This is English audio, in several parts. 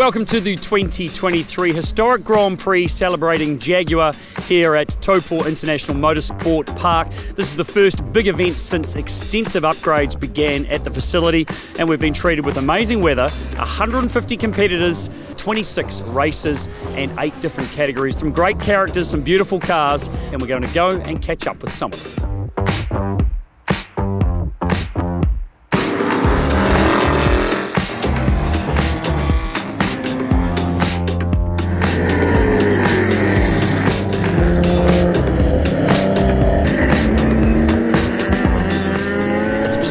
Welcome to the 2023 Historic Grand Prix celebrating Jaguar here at Taupo International Motorsport Park. This is the first big event since extensive upgrades began at the facility, and we've been treated with amazing weather 150 competitors, 26 races, and eight different categories. Some great characters, some beautiful cars, and we're going to go and catch up with some of them.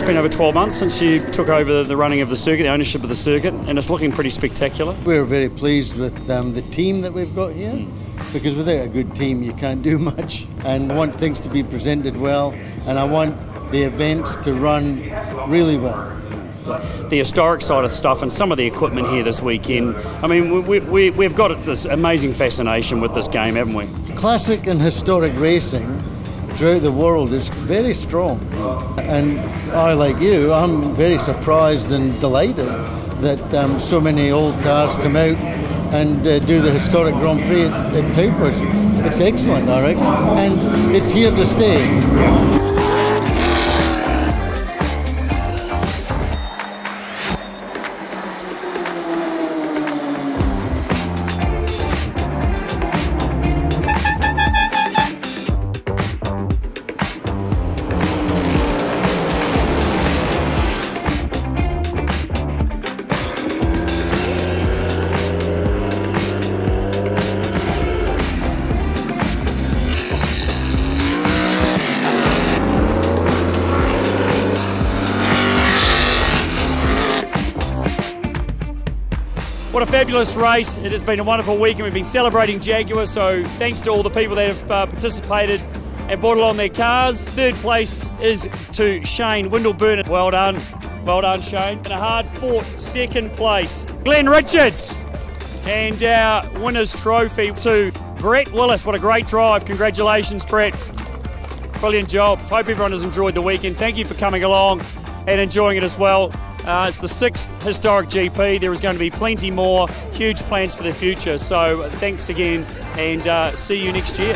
Been over 12 months since you took over the running of the circuit, the ownership of the circuit, and it's looking pretty spectacular. We're very pleased with um, the team that we've got here mm. because without a good team, you can't do much. And I want things to be presented well, and I want the events to run really well. The historic side of stuff and some of the equipment here this weekend. I mean, we, we, we've got this amazing fascination with this game, haven't we? Classic and historic racing throughout the world is very strong. And I, like you, I'm very surprised and delighted that um, so many old cars come out and uh, do the historic Grand Prix at, at. It's, it's excellent, I reckon. And it's here to stay. What a fabulous race. It has been a wonderful week and we've been celebrating Jaguar. So thanks to all the people that have uh, participated and brought along their cars. Third place is to Shane Windleburn. Well done. Well done, Shane. And a hard fought second place. Glenn Richards. And our winner's trophy to Brett Willis. What a great drive. Congratulations, Brett. Brilliant job. Hope everyone has enjoyed the weekend. Thank you for coming along and enjoying it as well. Uh, it's the sixth historic GP. There is going to be plenty more huge plans for the future. So thanks again and uh, see you next year.